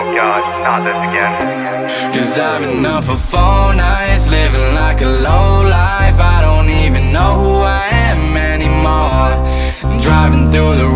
Oh, God, not this again. Cause I've been up for four nights, living like a low life. I don't even know who I am anymore. Driving through the